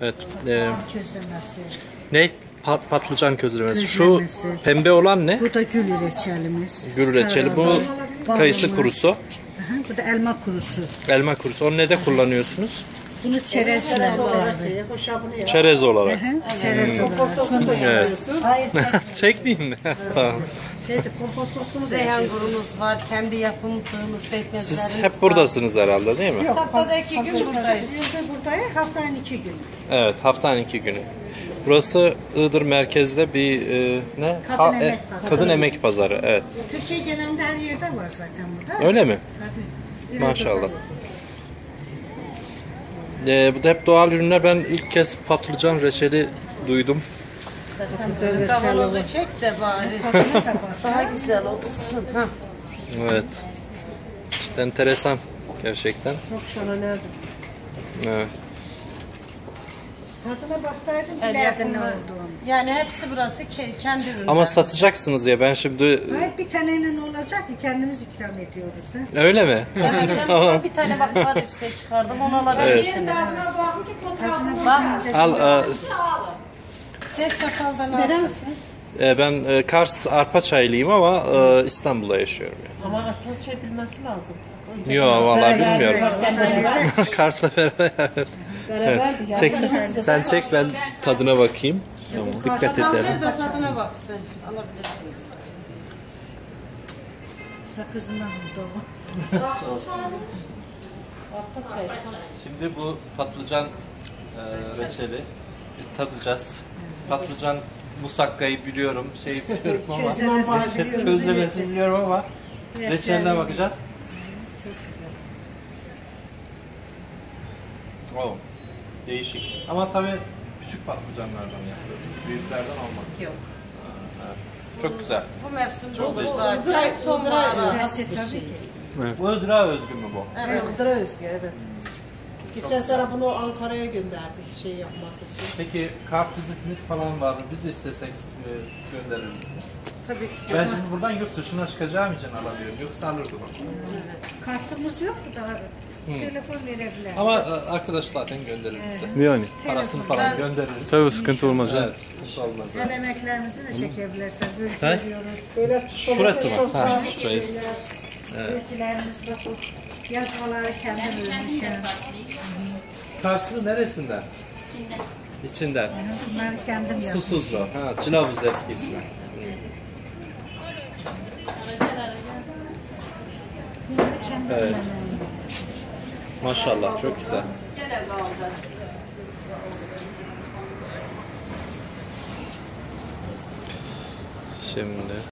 Evet. e, Közlemesi. ne? Pat, patlıcan közlemesi. Şu pembe olan ne? Bu da gül reçelimiz. Gül reçeli. Bu kayısı balımız. kurusu. Aha, Bu da elma kurusu. Elma kurusu. Onu ne de kullanıyorsunuz? Bunu çerezle Çerez olarak. Çerez olarak. Evet. Hayır. Çekmeyeyim mi? tamam. Şeyde kompostosunu da Reyhan grubumuz var, kendi yapımımız, pekmezlerimiz Siz var. hep buradasınız herhalde değil mi? Haftada iki gün buradayız. Biz de buradayız. Haftanın iki günü. Evet. Haftanın iki günü. Burası Iğdır merkezde bir e, ne? Kadın emek pazarı. kadın emek pazarı. Evet. Türkiye genelinde her yerde var zaten burada. Öyle mi? Tabii. Maşallah. var. E, bu da hep doğal ürünler. Ben ilk kez patlıcan reçeli duydum. Kavanozu çek de bari. Daha güzel olsun. Ha. Evet. İşte enteresan gerçekten. Çok şahane. Evet. Tadına baksaydın El bilerdin yapımı. ne olduğunu. Yani hepsi burası ke- kendi ürünler. Ama satacaksınız ya ben şimdi Hayır bir taneyle ne olacak ki kendimiz ikram ediyoruz da. öyle mi? Evet, tamam. bir tane bak var işte çıkardım onu alabilirsiniz. Tadına Al e, Tek çataldan alırsınız. e, ben e, Kars arpa çaylıyım ama e, İstanbul'da yaşıyorum yani. Ama şey bilmesi lazım. Yo vallahi bilmiyorum. Beraber, Kars'la beraber. evet. Beraber Çek sen, sen çek ben tadına bakayım. Tamam, dikkat edelim. de tadına baksın. Alabilirsiniz. sakızından o. Şimdi bu patlıcan e, reçeli tadacağız. Patlıcan musakkayı biliyorum, şey biliyorum ama Közlemesi reçeli közlemesi biliyorum ama reçeline bakacağız. Oh, değişik. Ama tabii küçük patlıcanlardan yapıyoruz. Büyüklerden olmaz. Yok. Ha, evet. Çok güzel. Bu mevsimde olur zaten. Iğdır'a Sonbahar. has bir şey. Bu Iğdır'a özgü mü bu? Evet. Iğdır'a özgü evet. Biz geçen sene bunu Ankara'ya gönderdik şey yapması için. Peki kart vizitiniz falan var mı? Biz istesek e, gönderir misiniz? Tabii ki. Ben şimdi buradan yurt dışına çıkacağım için alamıyorum. Yoksa alırdım. Kartımız yok mu daha? Telefon verebilir. Ama e, arkadaş zaten gönderir bize. Yani. Parasını falan göndeririz. Tabii sıkıntı olmaz. Evet, sıkıntı olmaz. El emeklerimizi de çekebilirsen. Ha? Böyle Şurası domates Ha, şurayı. Bakıp yazmaları kendim ölmüşüm. Kars'ın neresinden? İçinden. İçinden. Bunları kendim yaptım. Susuzlu. Ha, Çılavuz eski ismi. Evet. Maşallah çok güzel. Şimdi